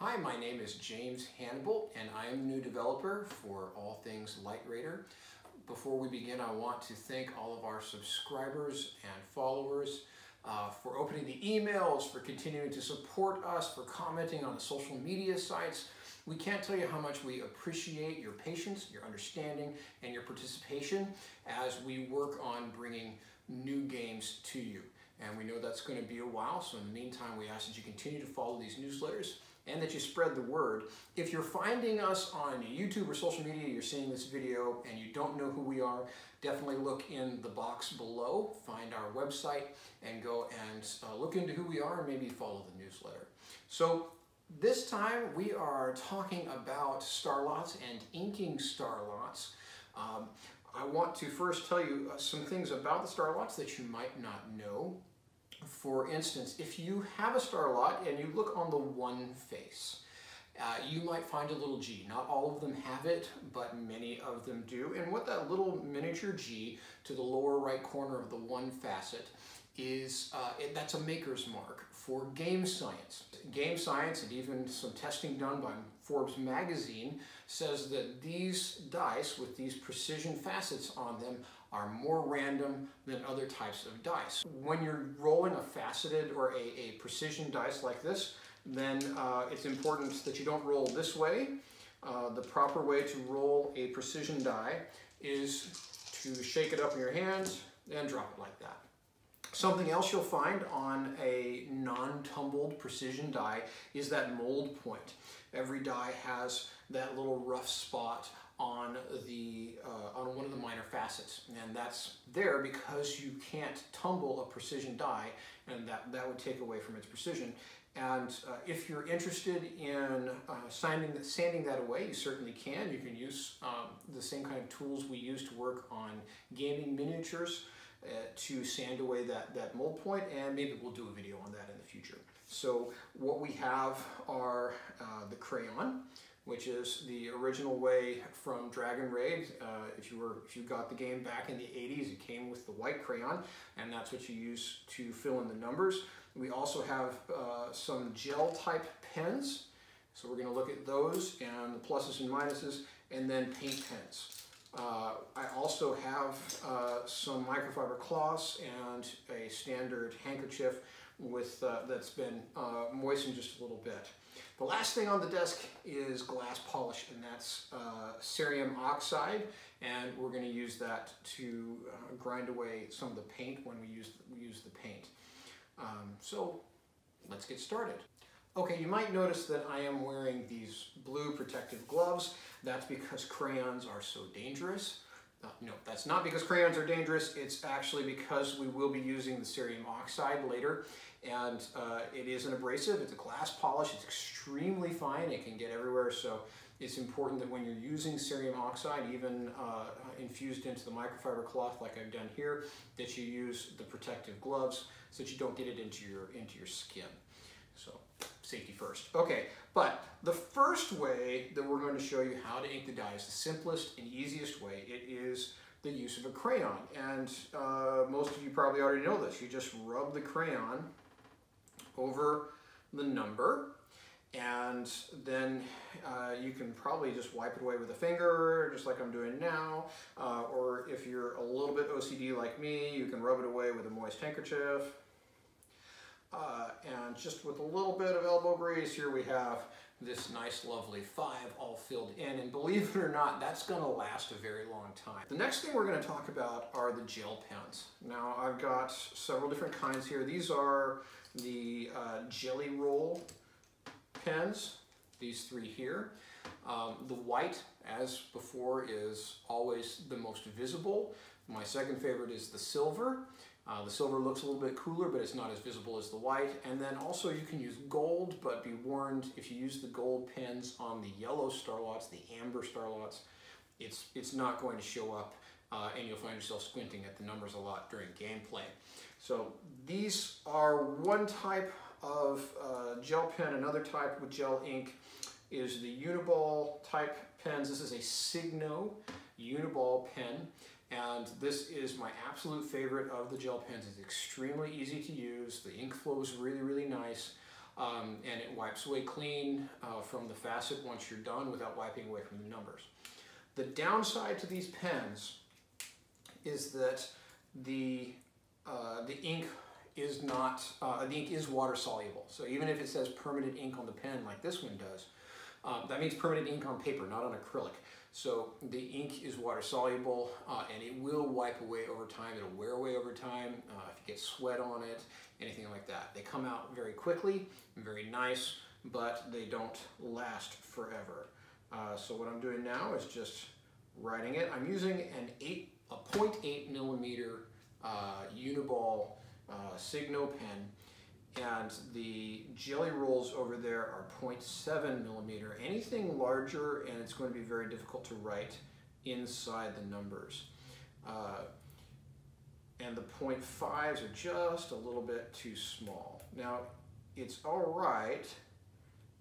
Hi, my name is James Hannibal and I am new developer for all things LightRaider. Before we begin, I want to thank all of our subscribers and followers uh, for opening the emails, for continuing to support us, for commenting on the social media sites. We can't tell you how much we appreciate your patience, your understanding, and your participation as we work on bringing new games to you. And we know that's going to be a while, so in the meantime, we ask that you continue to follow these newsletters and that you spread the word. If you're finding us on YouTube or social media, you're seeing this video and you don't know who we are, definitely look in the box below, find our website, and go and uh, look into who we are and maybe follow the newsletter. So this time we are talking about starlots and inking starlots. Um, I want to first tell you uh, some things about the starlots that you might not know. For instance, if you have a star lot and you look on the one face, uh, you might find a little G. Not all of them have it, but many of them do. And what that little miniature G to the lower right corner of the one facet is, uh, it, that's a maker's mark for game science. Game science and even some testing done by Forbes magazine says that these dice with these precision facets on them are more random than other types of dice. When you're rolling a faceted or a, a precision dice like this, then uh, it's important that you don't roll this way. Uh, the proper way to roll a precision die is to shake it up in your hands and drop it like that. Something else you'll find on a non-tumbled precision die is that mold point. Every die has that little rough spot on the uh, on one of the minor facets. And that's there because you can't tumble a precision die and that that would take away from its precision. And uh, if you're interested in uh, sanding, sanding that away you certainly can. You can use um, the same kind of tools we use to work on gaming miniatures uh, to sand away that that mold point and maybe we'll do a video on that in the future. So what we have are uh, the crayon which is the original way from Dragon Raid. Uh, if you were if you got the game back in the 80s, it came with the white crayon, and that's what you use to fill in the numbers. We also have uh, some gel type pens, so we're going to look at those and the pluses and minuses, and then paint pens. Uh, I also have uh, some microfiber cloths and a standard handkerchief with uh, that's been uh, moistened just a little bit. The last thing on the desk is glass polish, and that's uh, cerium oxide, and we're going to use that to uh, grind away some of the paint when we use, we use the paint. Um, so let's get started. Okay, you might notice that I am wearing these blue protective gloves. That's because crayons are so dangerous. Uh, no, that's not because crayons are dangerous. It's actually because we will be using the cerium oxide later and uh, it is an abrasive. It's a glass polish. It's extremely fine. It can get everywhere. So it's important that when you're using cerium oxide, even uh, infused into the microfiber cloth like I've done here, that you use the protective gloves so that you don't get it into your, into your skin. So safety first. Okay, but the first way that we're going to show you how to ink the die is the simplest and easiest way. It is the use of a crayon. And uh, most of you probably already know this. You just rub the crayon over the number and then uh, you can probably just wipe it away with a finger just like I'm doing now uh, or if you're a little bit OCD like me you can rub it away with a moist handkerchief uh, and just with a little bit of elbow grease here we have this nice lovely five all filled in and believe it or not that's going to last a very long time. The next thing we're going to talk about are the gel pens. Now I've got several different kinds here. These are the uh, Gelly Roll pens, these three here. Um, the white, as before, is always the most visible. My second favorite is the silver. Uh, the silver looks a little bit cooler, but it's not as visible as the white. And then also you can use gold, but be warned, if you use the gold pens on the yellow starlots, the amber starlots, it's, it's not going to show up uh, and you'll find yourself squinting at the numbers a lot during gameplay. So these are one type of uh, gel pen. Another type with gel ink is the Uniball type pens. This is a Signo Uniball pen. And this is my absolute favorite of the gel pens. It's extremely easy to use. The ink flows really, really nice. um, and it wipes away clean uh, from the facet once you're done without wiping away from the numbers. The downside to these pens is that the, uh, the ink is not, uh, the ink is water soluble. So even if it says permanent ink on the pen like this one does, uh, that means permanent ink on paper, not on acrylic. So the ink is water soluble uh, and it will wipe away over time. It'll wear away over time uh, if you get sweat on it, anything like that. They come out very quickly, very nice, but they don't last forever. Uh, so what I'm doing now is just writing it. I'm using an 8, a 0.8 millimeter uh, Uniball uh, Signo pen and the Gelly Rolls over there are 0.7 millimeter. Anything larger and it's going to be very difficult to write inside the numbers. Uh, and the 0.5s are just a little bit too small. Now, it's all right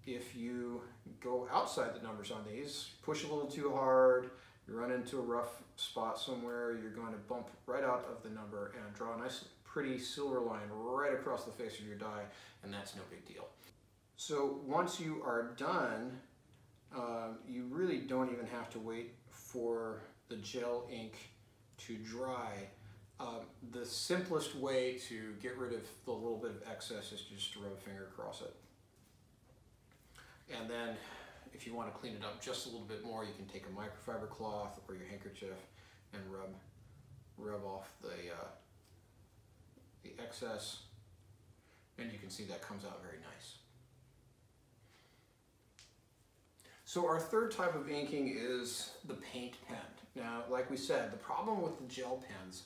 if you go outside the numbers on these, push a little too hard, you run into a rough spot somewhere, you're going to bump right out of the number and draw a nice pretty silver line right across the face of your die, and that's no big deal. So once you are done, uh, you really don't even have to wait for the gel ink to dry. Um, the simplest way to get rid of the little bit of excess is just to rub a finger across it. And then if you want to clean it up just a little bit more, you can take a microfiber cloth or your handkerchief and rub, rub off the uh, the excess, and you can see that comes out very nice. So our third type of inking is the paint pen. Now, like we said, the problem with the gel pens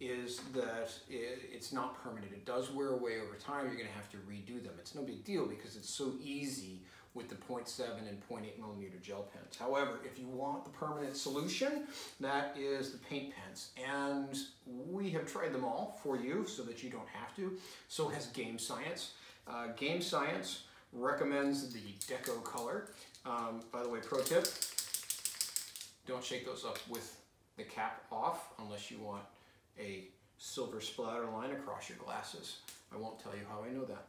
is that it's not permanent. It does wear away over time. You're going to have to redo them. It's no big deal because it's so easy with the 0.7 and 0.8 millimeter gel pens. However, if you want the permanent solution, that is the paint pens. And we have tried them all for you so that you don't have to. So has Game Science. Uh, Game Science recommends the Deco Color. Um, by the way, pro tip, don't shake those up with the cap off unless you want a silver splatter line across your glasses. I won't tell you how I know that.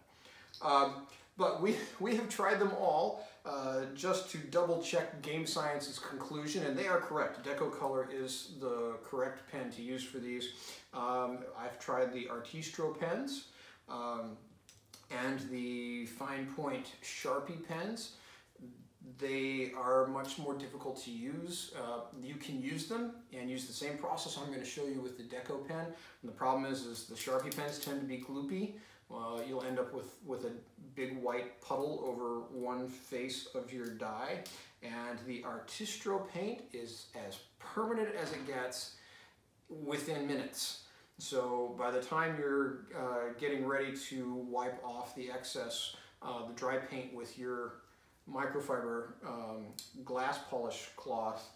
Um, but we, we have tried them all uh, just to double check Game Science's conclusion, and they are correct. Deco Color is the correct pen to use for these. Um, I've tried the Artistro pens um, and the Fine Point Sharpie pens. They are much more difficult to use. Uh, you can use them and use the same process I'm going to show you with the Deco pen. And the problem is, is the Sharpie pens tend to be gloopy. Uh, you'll end up with, with a big white puddle over one face of your die. And the Artistro paint is as permanent as it gets within minutes. So by the time you're uh, getting ready to wipe off the excess, uh, the dry paint with your microfiber um, glass polish cloth,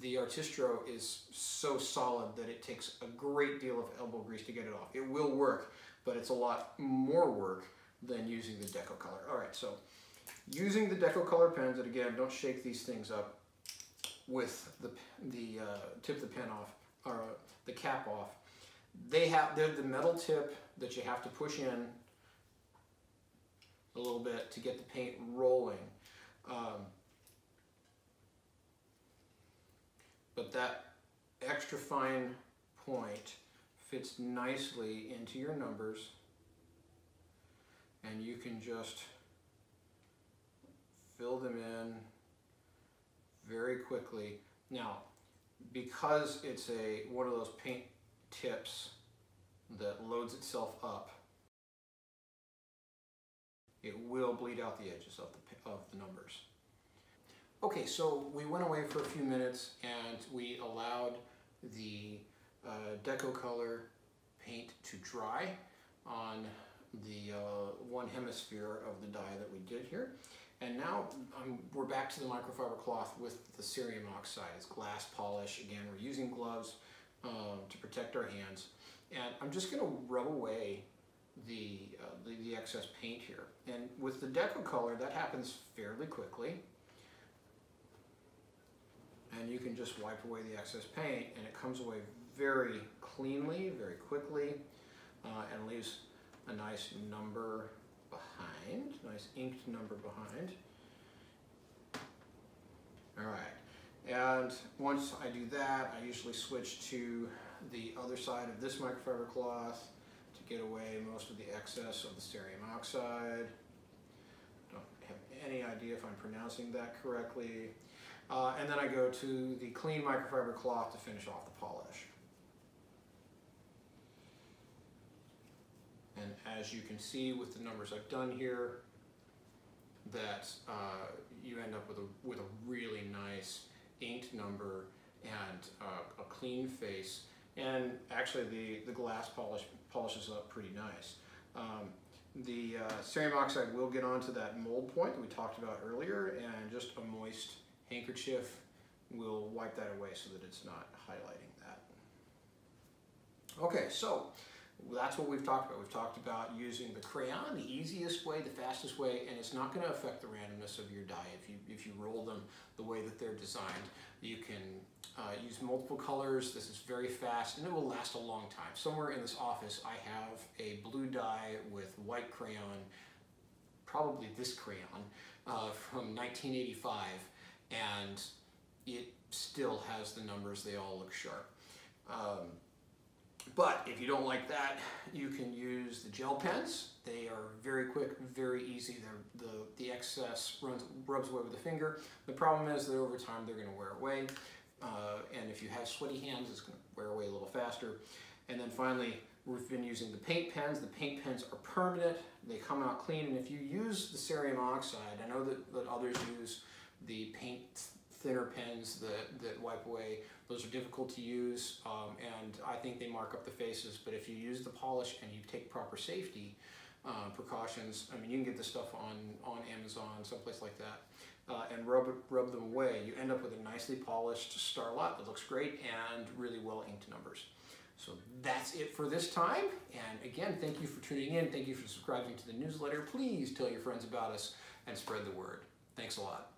the Artistro is so solid that it takes a great deal of elbow grease to get it off. It will work, but it's a lot more work than using the Deco Color. All right, so using the Deco Color pens, and again, don't shake these things up with the, the uh, tip the pen off, or uh, the cap off. They have, they're the metal tip that you have to push in a little bit to get the paint rolling. Um, but that extra fine point fits nicely into your numbers and you can just fill them in very quickly. Now, because it's a one of those paint tips that loads itself up, it will bleed out the edges of the, of the numbers. Okay, so we went away for a few minutes and we allowed the uh, Deco Color paint to dry on the uh, one hemisphere of the die that we did here. And now um, we're back to the microfiber cloth with the cerium oxide. It's glass polish. Again, we're using gloves um, to protect our hands. And I'm just going to rub away the, uh, the, the excess paint here. And with the Deco Color, that happens fairly quickly. And you can just wipe away the excess paint and it comes away very cleanly, very quickly, uh, and leaves a nice number behind, nice inked number behind. All right, and once I do that, I usually switch to the other side of this microfiber cloth to get away most of the excess of the cerium oxide. Don't have any idea if I'm pronouncing that correctly. Uh, and then I go to the clean microfiber cloth to finish off the polish. And as you can see with the numbers I've done here, that uh, you end up with a, with a really nice inked number and uh, a clean face. And actually the, the glass polish polishes up pretty nice. Um, the uh, cerium oxide will get onto that mold point that we talked about earlier and just a moist handkerchief will wipe that away so that it's not highlighting that. Okay, so that's what we've talked about. We've talked about using the crayon, the easiest way, the fastest way, and it's not going to affect the randomness of your die if you, if you roll them the way that they're designed. You can uh, use multiple colors. This is very fast and it will last a long time. Somewhere in this office I have a blue die with white crayon, probably this crayon, uh, from 1985 and it still has the numbers. They all look sharp. Um, but if you don't like that, you can use the gel pens. They are very quick, very easy. They're, the, the excess runs, rubs away with the finger. The problem is that over time they're going to wear away. Uh, and if you have sweaty hands, it's going to wear away a little faster. And then finally, we've been using the paint pens. The paint pens are permanent. They come out clean. And if you use the cerium oxide, I know that, that others use the paint thinner pens that, that wipe away. Those are difficult to use um, and I think they mark up the faces, but if you use the polish and you take proper safety uh, precautions, I mean, you can get this stuff on, on Amazon, someplace like that, uh, and rub, rub them away. You end up with a nicely polished Starlot that looks great and really well inked numbers. So that's it for this time. And again, thank you for tuning in. Thank you for subscribing to the newsletter. Please tell your friends about us and spread the word. Thanks a lot.